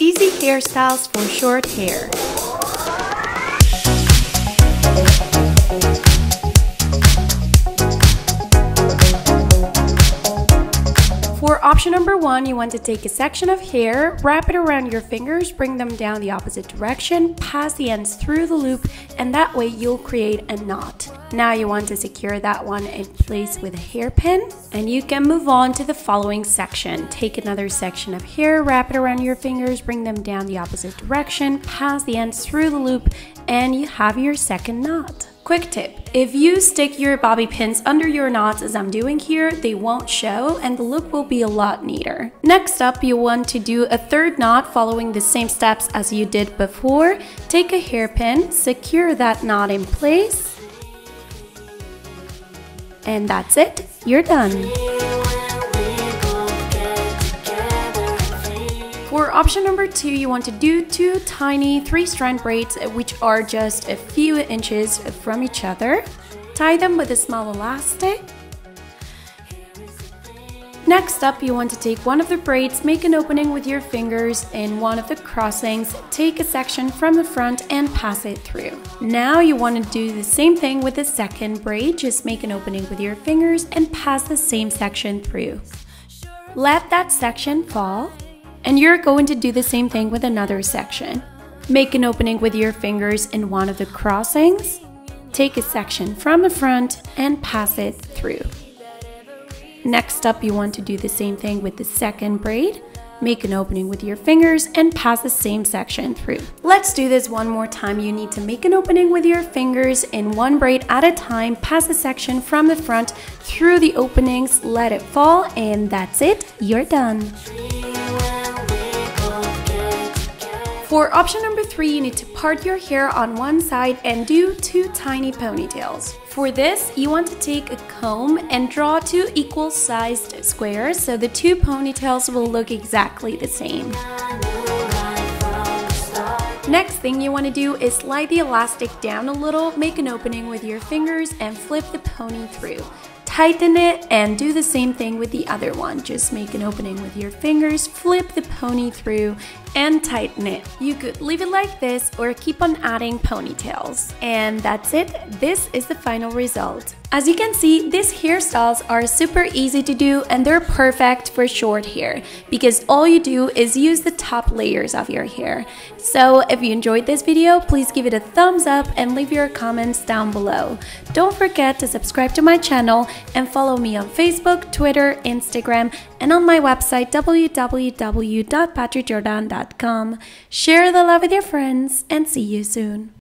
easy hairstyles for short hair. For option number one, you want to take a section of hair, wrap it around your fingers, bring them down the opposite direction, pass the ends through the loop, and that way you'll create a knot. Now you want to secure that one in place with a hairpin, and you can move on to the following section. Take another section of hair, wrap it around your fingers, bring them down the opposite direction, pass the ends through the loop, and you have your second knot. Quick tip, if you stick your bobby pins under your knots as I'm doing here, they won't show and the look will be a lot neater. Next up, you want to do a third knot following the same steps as you did before. Take a hairpin, secure that knot in place, and that's it, you're done. Option number two, you want to do two tiny three strand braids, which are just a few inches from each other. Tie them with a small elastic. Next up, you want to take one of the braids, make an opening with your fingers in one of the crossings, take a section from the front and pass it through. Now you want to do the same thing with the second braid, just make an opening with your fingers and pass the same section through. Let that section fall and you're going to do the same thing with another section. Make an opening with your fingers in one of the crossings, take a section from the front and pass it through. Next up, you want to do the same thing with the second braid. Make an opening with your fingers and pass the same section through. Let's do this one more time. You need to make an opening with your fingers in one braid at a time, pass a section from the front through the openings, let it fall, and that's it, you're done. For option number three, you need to part your hair on one side and do two tiny ponytails. For this, you want to take a comb and draw two equal sized squares so the two ponytails will look exactly the same. Next thing you want to do is slide the elastic down a little, make an opening with your fingers and flip the pony through tighten it and do the same thing with the other one. Just make an opening with your fingers, flip the pony through and tighten it. You could leave it like this or keep on adding ponytails. And that's it. This is the final result. As you can see, these hairstyles are super easy to do and they're perfect for short hair because all you do is use the top layers of your hair. So if you enjoyed this video, please give it a thumbs up and leave your comments down below. Don't forget to subscribe to my channel and follow me on Facebook, Twitter, Instagram, and on my website www.patryjordan.com. Share the love with your friends and see you soon.